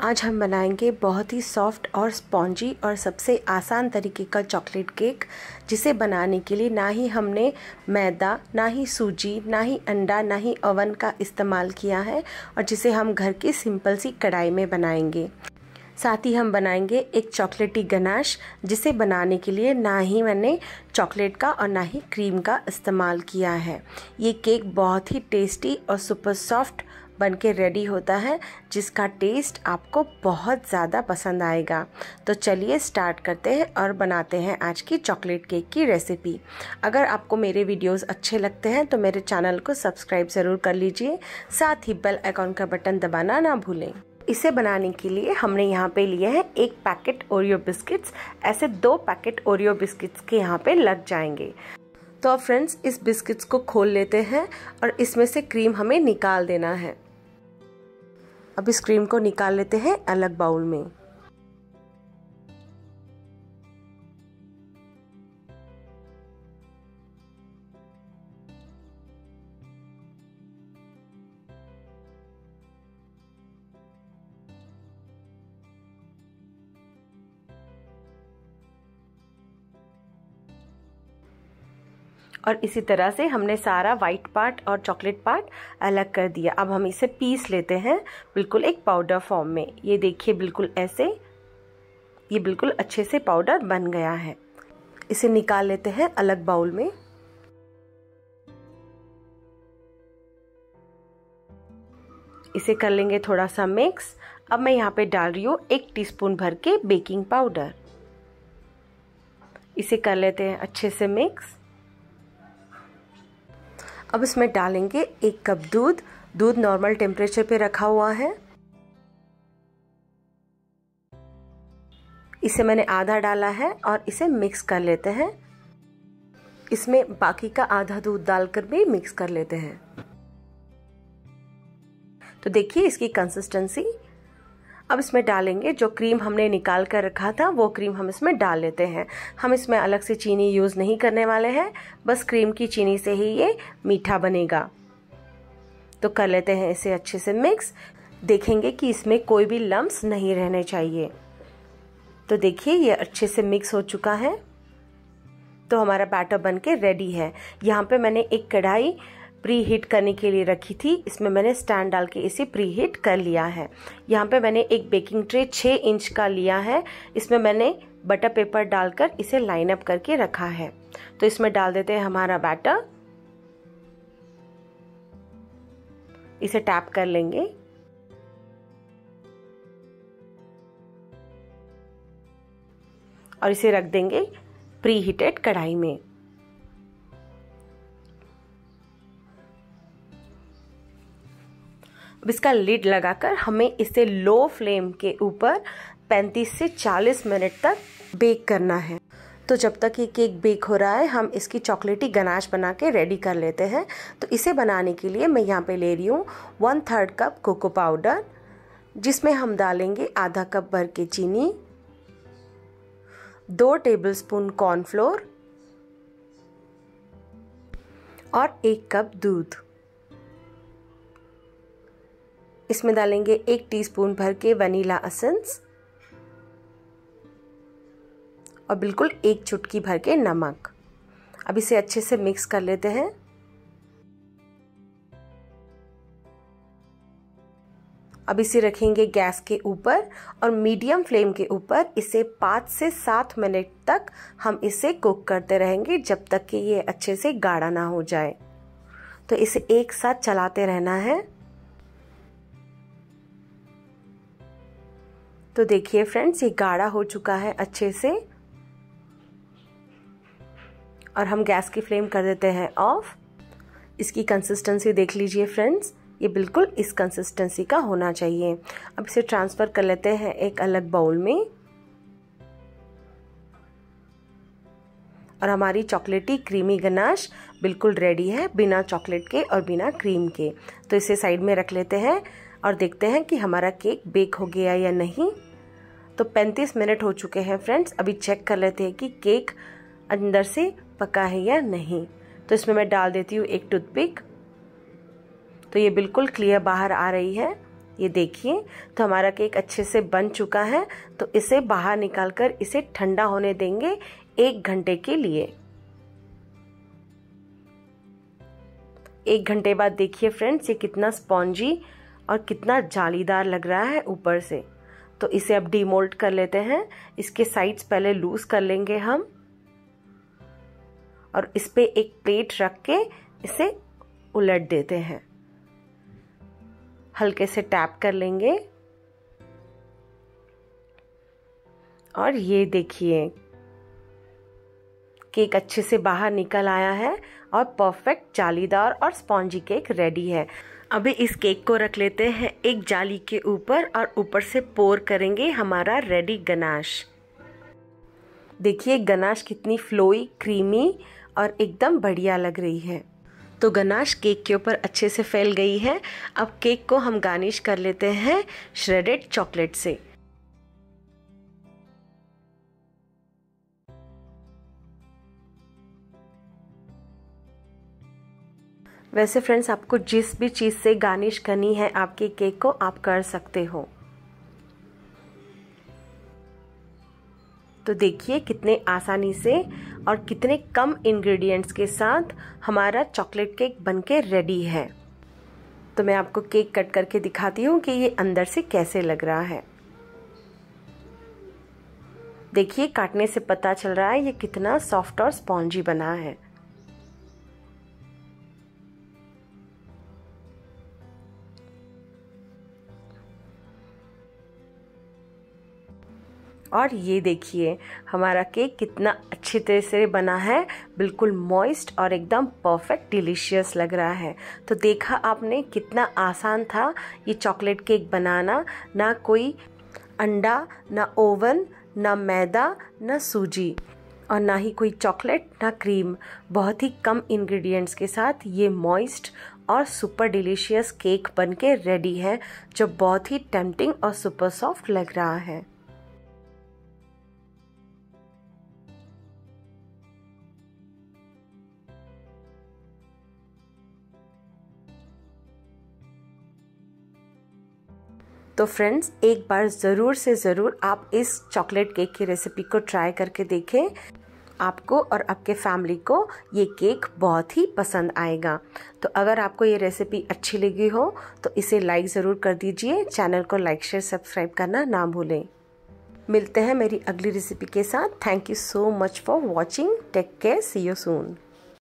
आज हम बनाएँगे बहुत ही सॉफ्ट और स्पॉन्जी और सबसे आसान तरीके का चॉकलेट केक, जिसे बनाने के लिए ना ही हमने मैदा, ना ही सूजी, ना ही अंडा, ना ही ओवन का इस्तेमाल किया है और जिसे हम घर की सिंपल सी कढ़ाई में बनाएँगे। साथ ही हम बनाएँगे एक चॉकलेटी गनाश, जिसे बनाने के लिए ना ही मैंने चॉकलेट का और ना ही क्रीम का इस्तेमाल किया है। ये केक बहुत ही टेस्टी और सुपर सॉफ्ट बन के रेडी होता है, जिसका टेस्ट आपको बहुत ज़्यादा पसंद आएगा। तो चलिए स्टार्ट करते हैं और बनाते हैं आज की चॉकलेट केक की रेसिपी अगर आपको मेरे वीडियोस अच्छे लगते हैं तो मेरे चैनल को सब्सक्राइब ज़रूर कर लीजिए। साथ ही बेल आइकॉन का बटन दबाना ना भूलें। इसे बनाने के लिए हमने यहाँ पे लिए हैं एक पैकेट ओरियो बिस्किट्स ऐसे दो पैकेट ओरियो बिस्किट्स के यहाँ पे लग जाएँगे। तो फ्रेंड्स इस बिस्किट्स को खोल लेते हैं और इसमें से क्रीम हमें निकाल देना है। अब इस क्रीम को निकाल लेते हैं अलग बाउल में। और इसी तरह से हमने सारा वाइट पार्ट और चॉकलेट पार्ट अलग कर दिया। अब हम इसे पीस लेते हैं बिल्कुल एक पाउडर फॉर्म में। ये देखिए बिल्कुल ऐसे, ये बिल्कुल अच्छे से पाउडर बन गया है। इसे निकाल लेते हैं अलग बाउल में। इसे कर लेंगे थोड़ा सा मिक्स अब मैं यहाँ पे डाल रही हूँ एक टीस्पून भर के बेकिंग पाउडर इसे कर लेते हैं अच्छे से मिक्स अब इसमें डालेंगे एक कप दूध। दूध नॉर्मल टेम्परेचर पे रखा हुआ है। इसे मैंने आधा डाला है और इसे मिक्स कर लेते हैं। इसमें बाकी का आधा दूध डालकर भी मिक्स कर लेते हैं। तो देखिए इसकी कंसिस्टेंसी अब इसमें डालेंगे जो क्रीम हमने निकाल कर रखा था, वो क्रीम हम इसमें डाल लेते हैं। हम इसमें अलग से चीनी यूज़ नहीं करने वाले हैं, बस क्रीम की चीनी से ही ये मीठा बनेगा। तो कर लेते हैं इसे अच्छे से मिक्स। देखेंगे कि इसमें कोई भी लम्स नहीं रहने चाहिए। तो देखिए, ये अच्छे से मिक्स हो चुका है। तो हमारा बैटर बन के रेडी है। यहाँ पे मैंने एक कढ़ाई प्री हीट करने के लिए रखी थी। इसमें मैंने स्टैंड डाल के इसे प्री हीट कर लिया है। यहाँ पे मैंने एक बेकिंग ट्रे छः इंच का लिया है। इसमें मैंने बटर पेपर डालकर इसे लाइन अप करके रखा है। तो इसमें डाल देते हैं हमारा बैटर। इसे टैप कर लेंगे। और इसे रख देंगे प्री हीटेड कढ़ाई में। इसका लिड लगाकर हमें इसे लो फ्लेम के ऊपर 35 से 40 मिनट तक बेक करना है। तो जब तक ये केक बेक हो रहा है, हम इसकी चॉकलेटी गनाश बना के रेडी कर लेते हैं। तो इसे बनाने के लिए मैं यहाँ पे ले रही हूँ one third cup cocoa powder जिसमें हम डालेंगे आधा कप भर के चीनी, दो टेबलस्पून कॉर्नफ्लोर और एक कप दूध। इसमें डालेंगे एक टीस्पून भर के वनीला एसेंस और बिल्कुल एक चुटकी भर के नमक। अब इसे अच्छे से मिक्स कर लेते हैं। अब इसे रखेंगे गैस के ऊपर और मीडियम फ्लेम के ऊपर। इसे पाँच से सात मिनट तक हम इसे कुक करते रहेंगे जब तक कि ये अच्छे से गाढ़ा ना हो जाए। तो इसे एक साथ चलाते रहना है। तो देखिए फ्रेंड्स, ये गाढ़ा हो चुका है अच्छे से। और हम गैस की फ्लेम कर देते हैं ऑफ़। इसकी कंसिस्टेंसी देख लीजिए फ्रेंड्स, ये बिल्कुल इस कंसिस्टेंसी का होना चाहिए। अब इसे ट्रांसफ़र कर लेते हैं एक अलग बाउल में। और हमारी चॉकलेटी क्रीमी गनाश बिल्कुल रेडी है बिना चॉकलेट के और बिना क्रीम के। तो इसे साइड में रख लेते हैं और देखते हैं कि हमारा केक बेक हो गया या नहीं। तो 35 मिनट हो चुके हैं फ्रेंड्स अभी चेक कर लेते हैं कि केक अंदर से पका है या नहीं. तो इसमें मैं डाल देती हूँ एक टूथपिक तो ये बिल्कुल क्लियर बाहर आ रही है. ये देखिए तो हमारा केक अच्छे से बन चुका है. तो इसे बाहर निकाल कर इसे ठंडा होने देंगे एक घंटे के लिए. एक घंटे बाद देखिए फ्रेंड्स ये कितना स्पॉन्जी और कितना जालीदार लग रहा है ऊपर से. तो इसे अब डीमोल्ड कर लेते हैं। इसके साइड्स पहले लूज कर लेंगे हम। और इस पे एक प्लेट रख के इसे उलट देते हैं। हल्के से टैप कर लेंगे। और ये देखिए केक अच्छे से बाहर निकल आया है और परफेक्ट जालीदार और स्पॉन्जी केक रेडी है। अभी इस केक को रख लेते हैं एक जाली के ऊपर और ऊपर से पोर करेंगे हमारा रेडी गनाश। देखिए गनाश कितनी फ्लोई, क्रीमी और एकदम बढ़िया लग रही है। तो गनाश केक के ऊपर अच्छे से फैल गई है। अब केक को हम गार्निश कर लेते हैं श्रेडेड चॉकलेट से। वैसे फ्रेंड्स, आपको जिस भी चीज़ से गार्निश करनी है आपके केक को आप कर सकते हो। तो देखिए कितने आसानी से और कितने कम इंग्रेडिएंट्स के साथ हमारा चॉकलेट केक बनके रेडी है। तो मैं आपको केक कट करके दिखाती हूँ कि ये अंदर से कैसे लग रहा है। देखिए, काटने से पता चल रहा है ये कितना सॉफ्ट और स्पॉन्जी बना है। और ये देखिए, हमारा केक कितना अच्छी तरह से बना है। बिल्कुल मॉइस्ट और एकदम परफेक्ट डिलीशियस लग रहा है। तो देखा आपने कितना आसान था ये चॉकलेट केक बनाना। ना कोई अंडा, ना ओवन ना मैदा, ना सूजी और ना ही कोई चॉकलेट ना क्रीम बहुत ही कम इंग्रेडिएंट्स के साथ ये मॉइस्ट और सुपर डिलीशियस केक बनके रेडी है, जो बहुत ही टेम्पटिंग और सुपर सॉफ्ट लग रहा है। तो फ्रेंड्स एक बार ज़रूर से ज़रूर आप इस चॉकलेट केक की रेसिपी को ट्राई करके देखें। आपको और आपके फैमिली को ये केक बहुत ही पसंद आएगा। तो अगर आपको ये रेसिपी अच्छी लगी हो तो इसे लाइक ज़रूर कर दीजिए। चैनल को लाइक शेयर सब्सक्राइब करना ना भूलें। मिलते हैं मेरी अगली रेसिपी के साथ। Thank you so much for watching take care see you soon